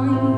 mind.